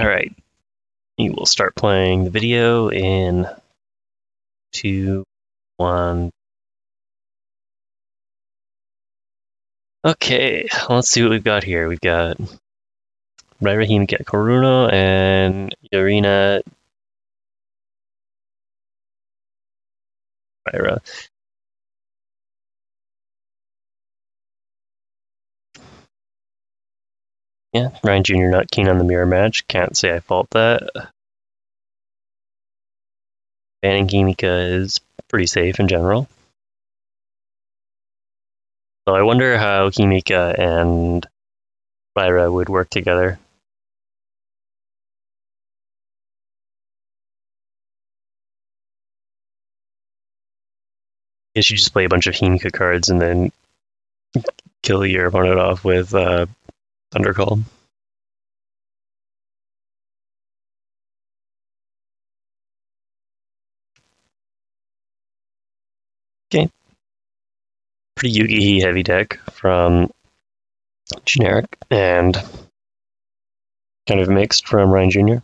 All right. You will start playing the video in two, one. Okay, let's see what we've got here. We've got Rahim get Korunu and Yurina Myra. Yeah, Ryan Jr. not keen on the mirror match. Can't say I fault that. Banning Himika is pretty safe in general. So I wonder how Himika and Raira would work together. guess you just play a bunch of Himika cards and then kill your opponent off with uh, Thundercall. Okay. Pretty Yukihi heavy deck from generic and kind of mixed from Ryan Jr.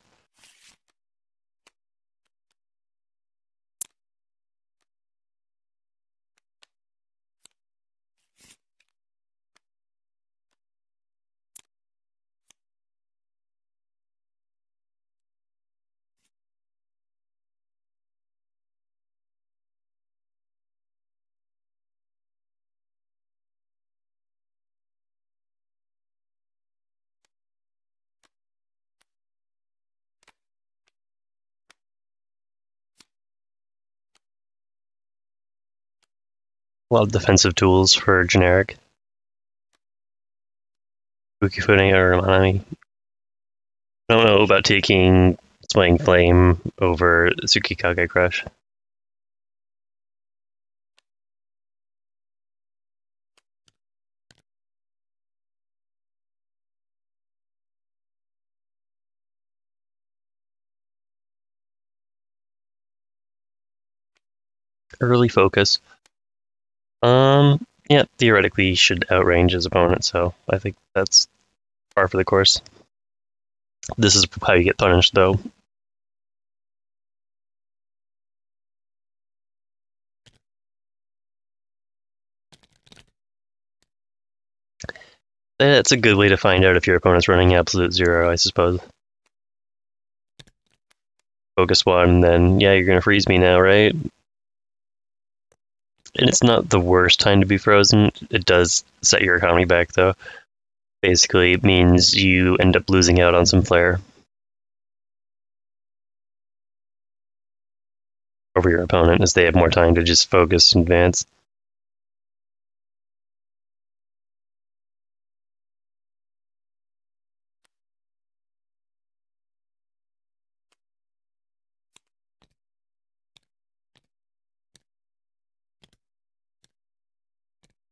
A lot of defensive tools for generic. Footing or Manami. I don't know about taking Swaying Flame over Tsukikage Crush. Early focus. Um, yeah, theoretically he should outrange his opponent, so I think that's par for the course. This is how you get punished, though. That's a good way to find out if your opponent's running absolute zero, I suppose. Focus one, then yeah, you're gonna freeze me now, right? And it's not the worst time to be frozen. It does set your economy back, though. Basically, it means you end up losing out on some flair over your opponent as they have more time to just focus and advance.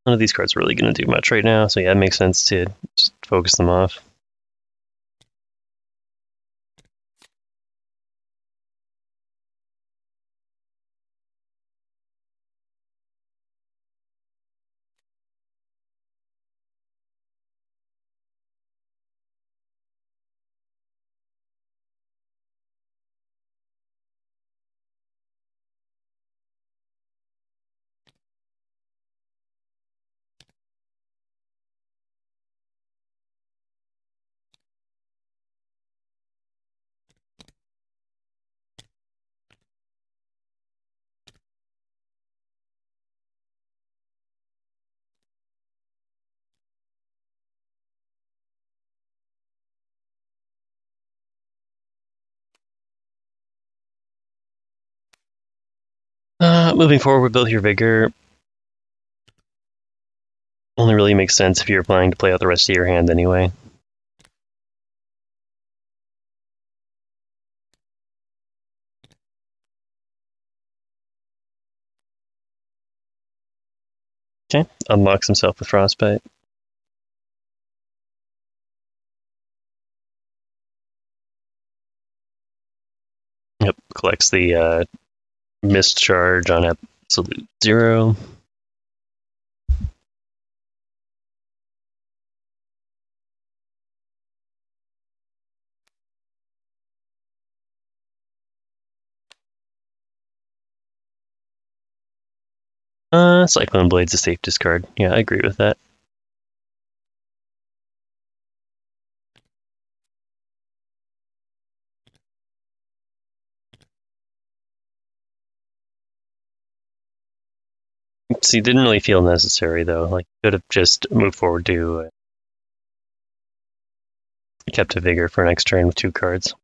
None of these cards are really going to do much right now, so yeah, it makes sense to just focus them off. Uh, moving forward, build your vigor. Only really makes sense if you're planning to play out the rest of your hand anyway. Okay, unlocks himself with Frostbite. Yep, collects the uh, Mischarge on absolute zero. Uh, Cyclone Blade's a safe discard. Yeah, I agree with that. See, didn't really feel necessary though. Like, could have just moved forward to uh, kept a vigor for next turn with two cards.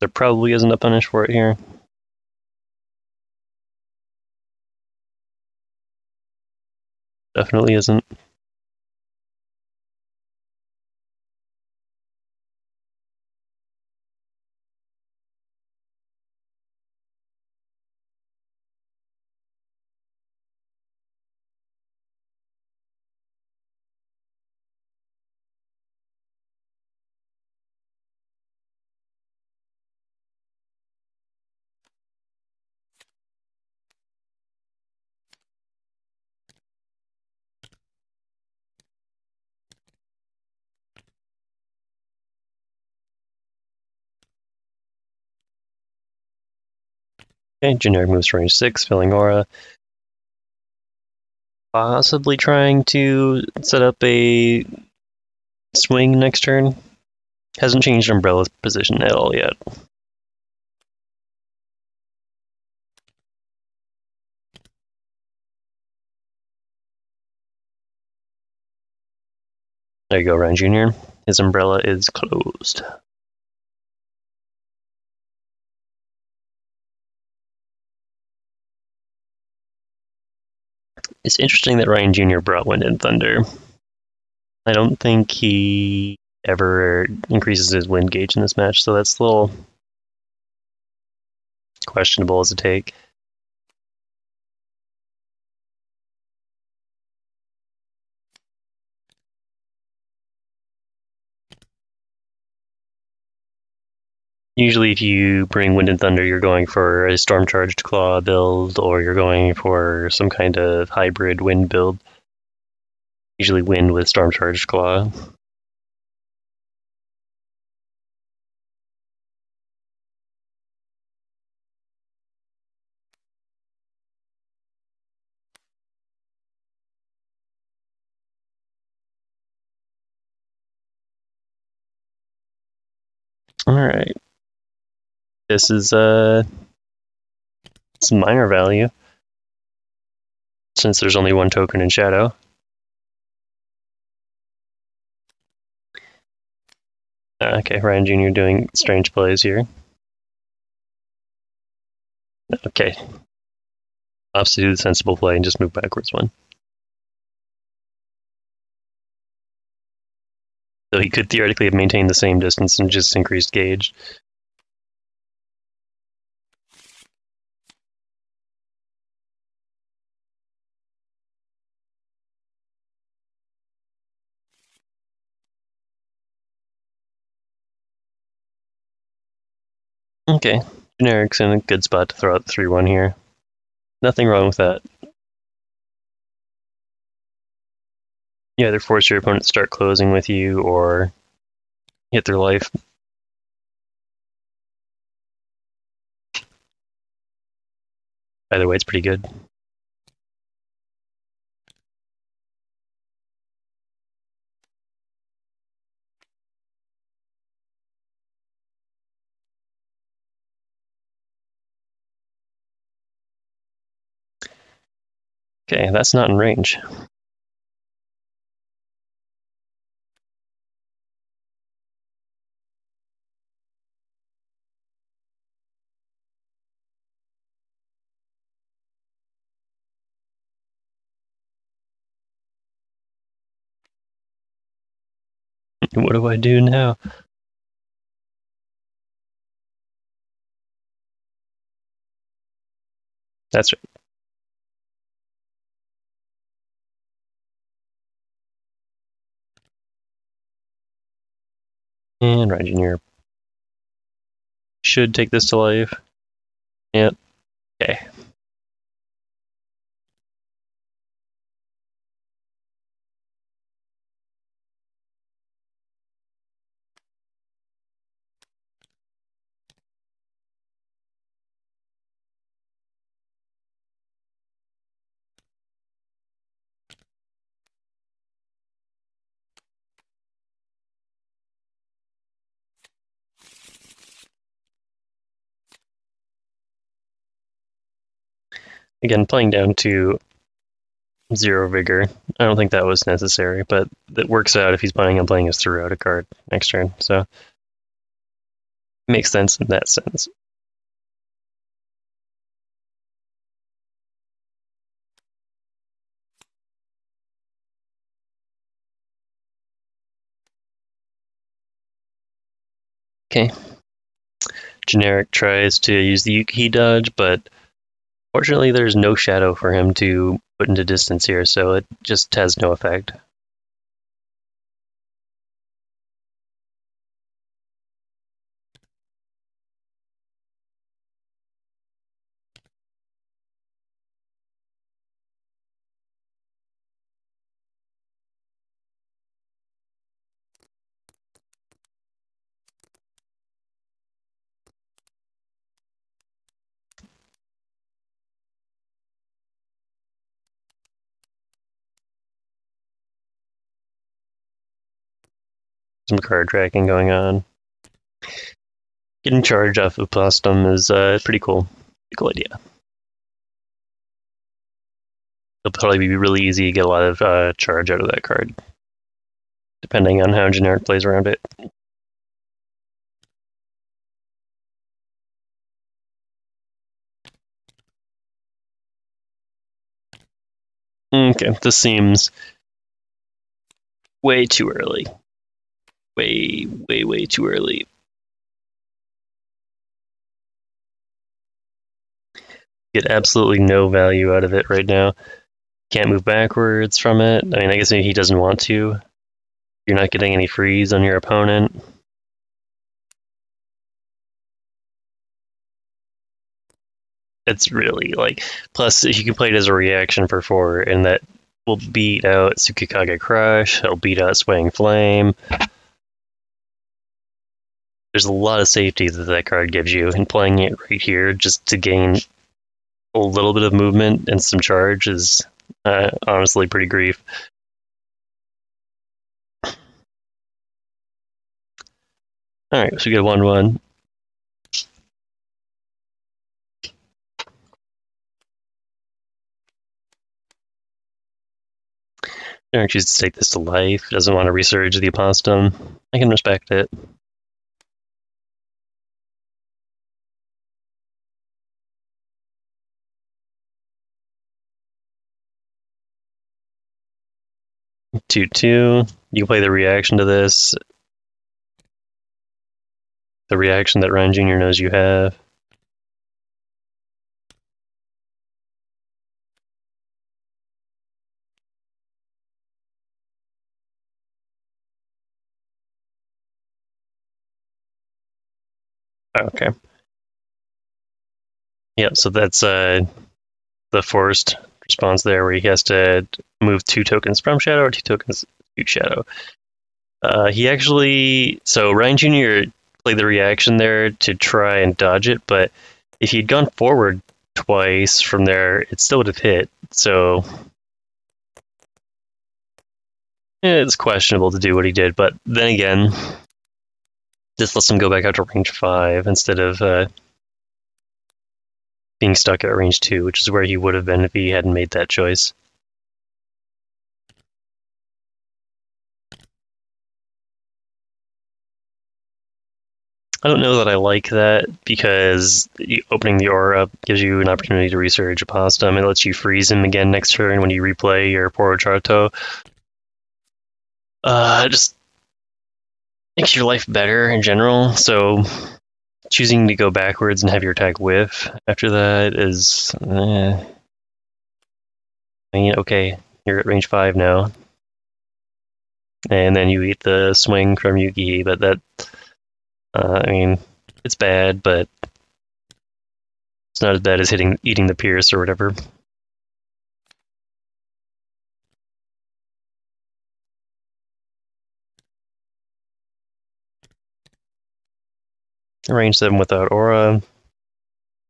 There probably isn't a punish for it here. Definitely isn't. Okay, generic moves to range 6, filling aura. Possibly trying to set up a swing next turn. Hasn't changed Umbrella's position at all yet. There you go, Ryan Jr. His umbrella is closed. It's interesting that Ryan Jr. brought Wind and Thunder. I don't think he ever increases his wind gauge in this match, so that's a little questionable as a take. Usually, if you bring Wind and Thunder, you're going for a Storm Charged Claw build, or you're going for some kind of hybrid Wind build. Usually, Wind with Storm Charged Claw. All right. This is uh, some minor value since there's only one token in shadow. Uh, okay, Ryan Jr. doing strange plays here. Okay. Obviously do the sensible play and just move backwards one. So he could theoretically have maintained the same distance and just increased gauge. Okay, generic's in a good spot to throw out 3 1 here. Nothing wrong with that. You either force your opponent to start closing with you or hit their life. Either way, it's pretty good. Okay, that's not in range. what do I do now? That's right. And Ryan Jr. should take this to life. Yep. Okay. Again, playing down to zero vigor. I don't think that was necessary, but that works out if he's planning on playing his throughout a card next turn. So makes sense in that sense. Okay. Generic tries to use the Yuki dodge, but fortunately there's no shadow for him to put into distance here, so it just has no effect. Some card tracking going on. Getting charge off of Plastum is uh, pretty cool. Pretty cool idea. It'll probably be really easy to get a lot of uh, charge out of that card, depending on how generic plays around it. Okay, this seems way too early way, way, way too early. Get absolutely no value out of it right now. Can't move backwards from it. I mean, I guess he doesn't want to. You're not getting any freeze on your opponent. It's really like, plus you can play it as a reaction for four, and that will beat out Tsukikage Crush, it'll beat out Swaying Flame there's a lot of safety that that card gives you, and playing it right here just to gain a little bit of movement and some charge is uh, honestly pretty grief. All right, so we get one one. Eric chooses to take this to life. Doesn't want to resurge the apostum. I can respect it. Two two. You play the reaction to this. The reaction that Ryan Jr. knows you have. Okay. Yeah, so that's uh, the forced response there where he has to move two tokens from Shadow or two tokens to Shadow. Uh, he actually, so Ryan Jr. played the reaction there to try and dodge it, but if he'd gone forward twice from there, it still would have hit. So it's questionable to do what he did, but then again, this lets him go back out to range five instead of uh, being stuck at range 2, which is where he would have been if he hadn't made that choice. I don't know that I like that because opening the aura up gives you an opportunity to research resurge Apostum. It lets you freeze him again next turn when you replay your Poro Charto. Uh, just makes your life better in general. So choosing to go backwards and have your attack whiff after that is. Eh. I mean, okay, you're at range 5 now. And then you eat the swing from Yukihi, but that. Uh, I mean, it's bad, but it's not as bad as hitting eating the Pierce or whatever. Range 7 without aura.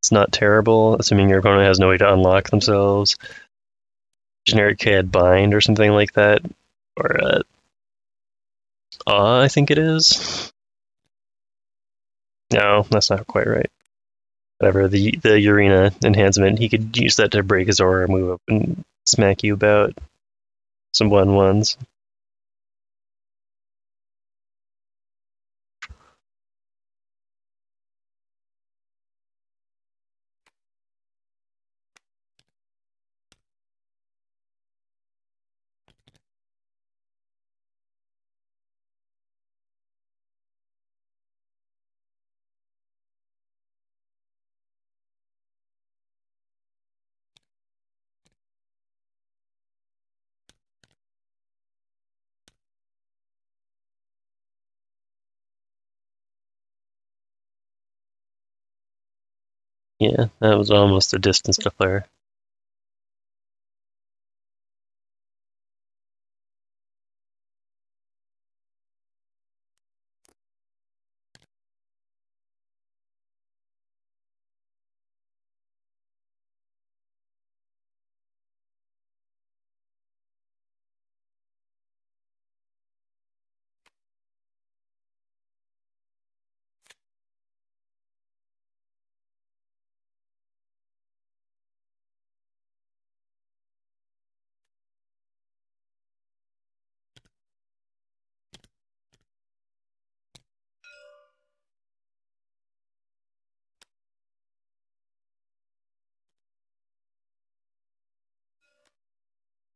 It's not terrible, assuming your opponent has no way to unlock themselves. Generic CAD bind or something like that. Or uh, Awe, I think it is. No, that's not quite right. whatever the the Yurina enhancement, he could use that to break his aura, move up, and smack you about some one Yeah, that was almost a distance to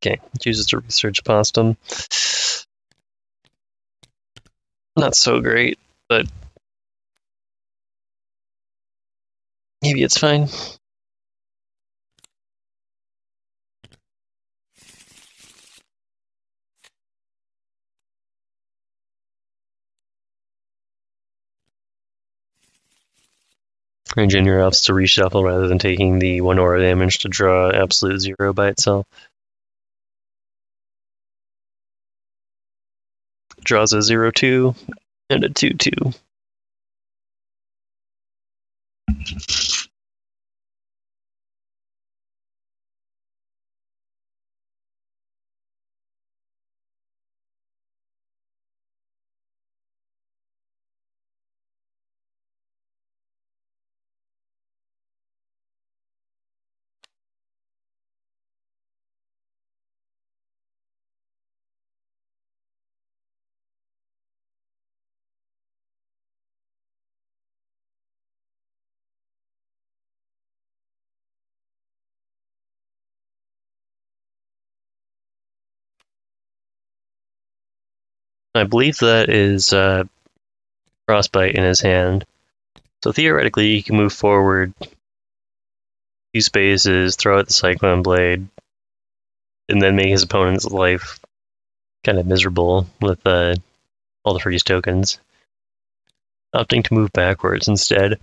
Okay, chooses to research past him. Not so great, but maybe it's fine. Engineer opts to reshuffle rather than taking the one aura damage to draw absolute zero by itself. Draws a zero two and a two two. I believe that is uh, frostbite in his hand. So theoretically, he can move forward two spaces, throw out the cyclone blade, and then make his opponent's life kind of miserable with uh, all the freeze tokens. Opting to move backwards instead.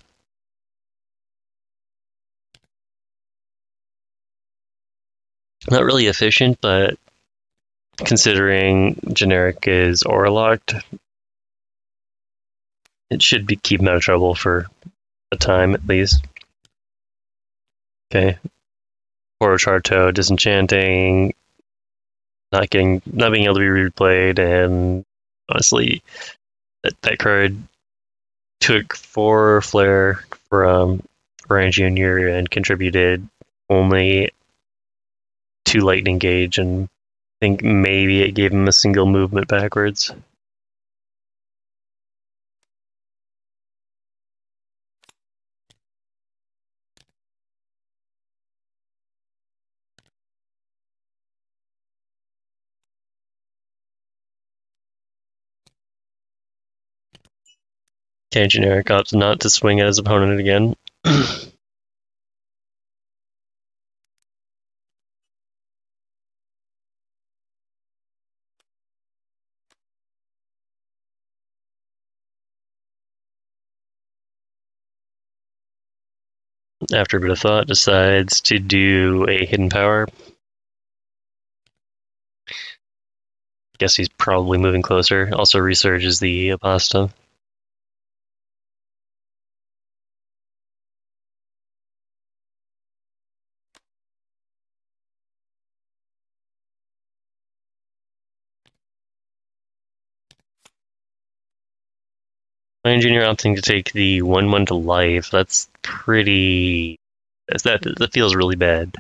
Not really efficient, but considering generic is aura locked, it should be keep him out of trouble for a time at least. Okay. Oro Charto disenchanting, not getting not being able to be replayed, and honestly that, that card took four flare from Ryan Jr. and contributed only two lightning gauge and think maybe it gave him a single movement backwards. Okay, generic opts not to swing at his opponent again. after a bit of thought, decides to do a hidden power. Guess he's probably moving closer. Also resurges the Aposta. My engineer opting to take the one one to life. That's pretty. That that feels really bad.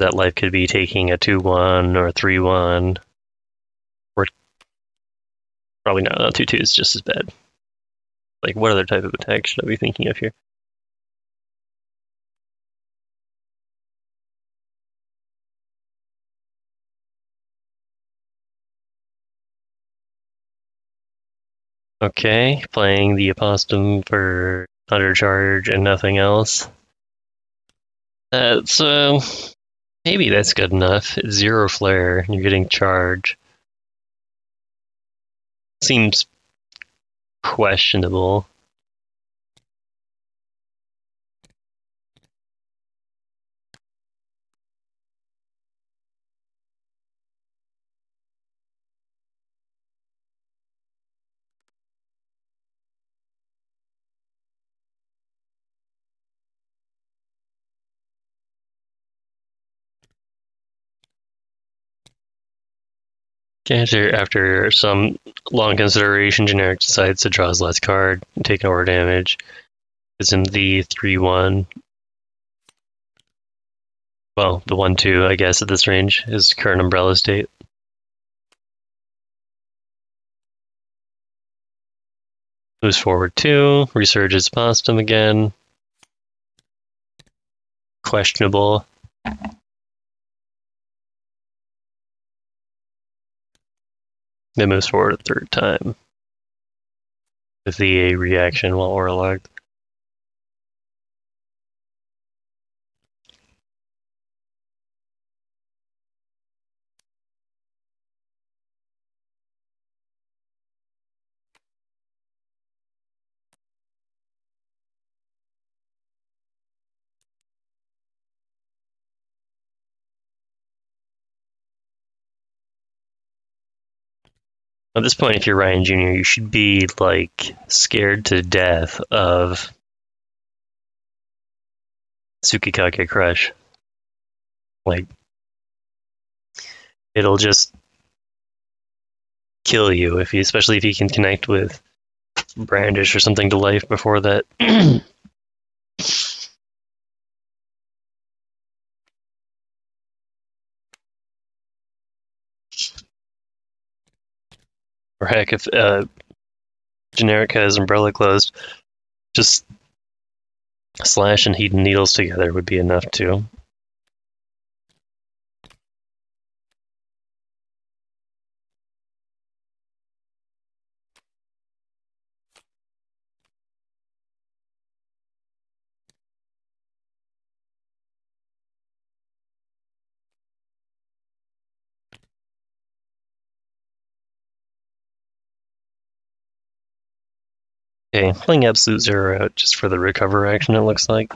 That life could be taking a 2 1 or 3 1 probably not. Not two two is just as bad. Like, what other type of attack should I be thinking of here? Okay, playing the Apostum for undercharge and nothing else. That's, uh, maybe that's good enough. It's zero flare, you're getting charge. Seems questionable. After, after some long consideration, Generic decides to draw his last card and take over damage. It's in the 3 1. Well, the 1 2, I guess, at this range is current Umbrella state. Moves forward 2, resurges Postum again. Questionable. Then moves forward a third time. With the A reaction while aura locked. At this point, if you're Ryan Jr., you should be like scared to death of Tsukikage Crush. Like, it'll just kill you if you, especially if you can connect with Brandish or something to life before that. or heck, if uh, generic has umbrella closed, just slash and heat needles together would be enough too. Okay, playing Absolute Zero out just for the recover action, it looks like.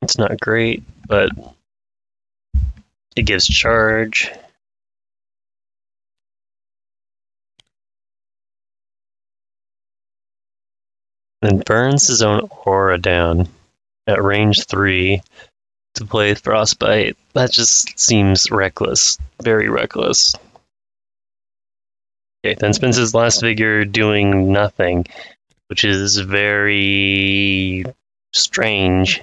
It's not great, but it gives charge. And burns his own aura down at range 3 to play Frostbite. That just seems reckless. Very reckless. Okay, then spends his last figure doing nothing, which is very strange.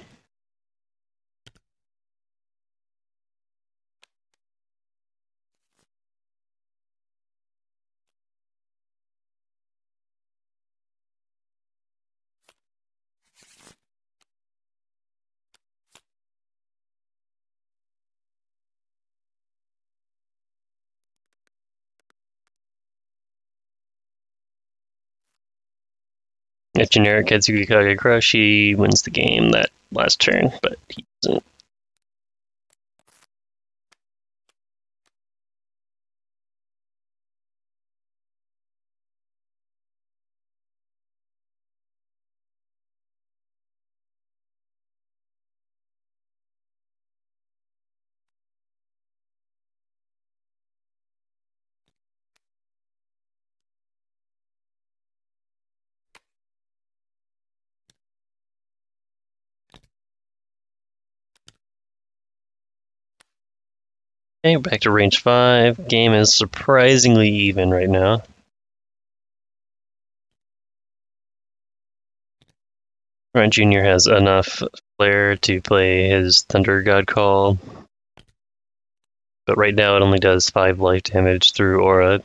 If generic Katsuki Kage Crush, he wins the game that last turn, but he doesn't. Okay, back to range 5. Game is surprisingly even right now. Ryan Jr. has enough flair to play his Thunder God Call. But right now it only does 5 life damage through Aura.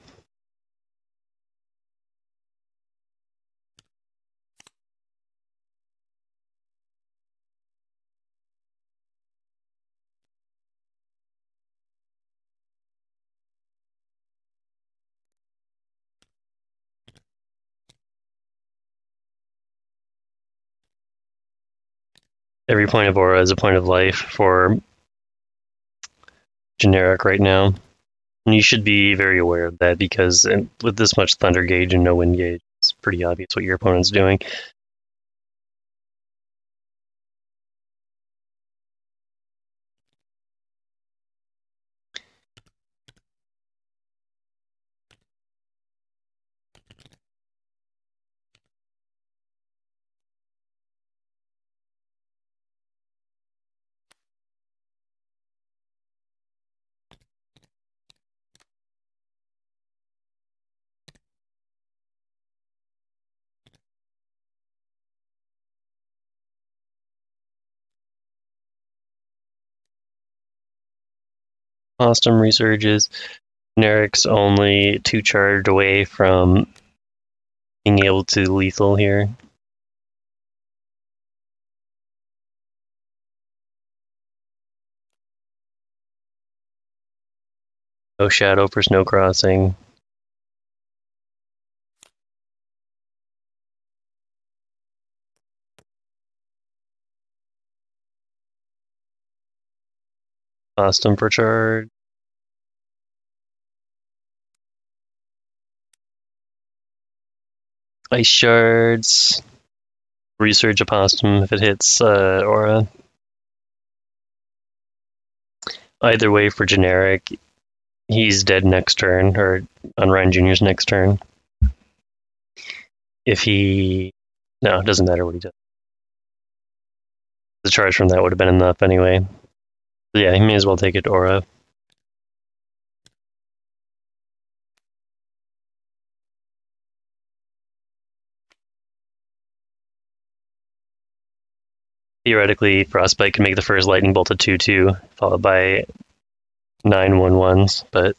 Every point of aura is a point of life for generic right now. And you should be very aware of that because with this much thunder gauge and no wind gauge, it's pretty obvious what your opponent's doing. Postum resurges. Generic's only two charged away from being able to lethal here. No shadow for snow crossing. Postum for charge. Ice shards. Resurge Apostum if it hits uh, Aura. Either way for generic, he's dead next turn, or on Ryan Jr.'s next turn. If he. No, it doesn't matter what he does. The charge from that would have been enough anyway. Yeah, he may as well take it Aura. Theoretically, Frostbite can make the first Lightning Bolt a 2-2, followed by 9 1-1s, but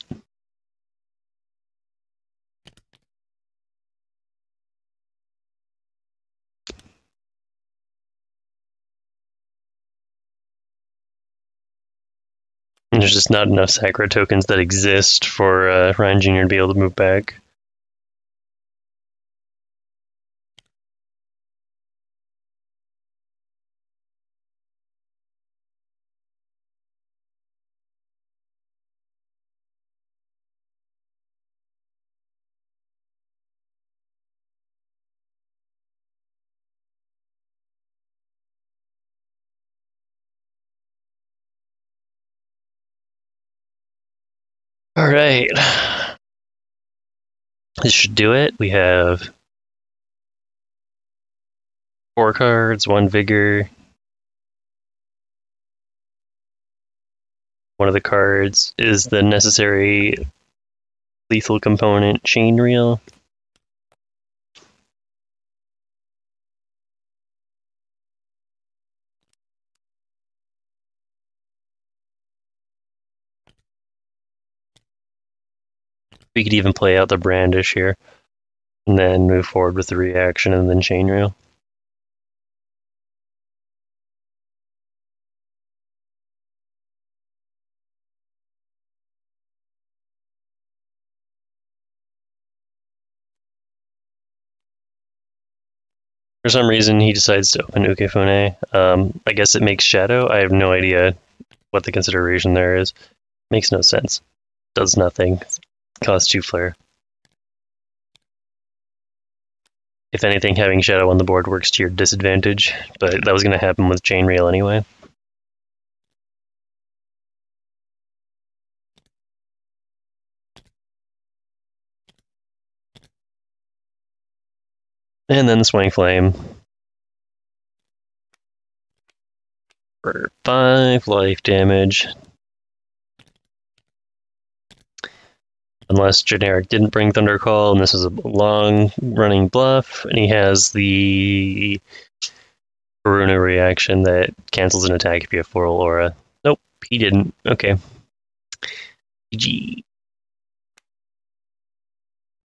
there's just not enough Sakura tokens that exist for uh, Ryan Jr. to be able to move back. All right. This should do it. We have four cards, one vigor. One of the cards is the necessary lethal component chain reel. We could even play out the brandish here, and then move forward with the reaction and then chain reel. For some reason, he decides to open Ukefune. Um, I guess it makes Shadow. I have no idea what the consideration there is. Makes no sense. Does nothing. Oh, Cost two flare. If anything, having Shadow on the board works to your disadvantage, but that was going to happen with Chain Reel anyway. And then the Swing Flame. For 5 life damage. Unless generic didn't bring Thunder Call, and this is a long running bluff, and he has the Korunu reaction that cancels an attack if you have Floral Aura. Nope, he didn't. Okay. GG.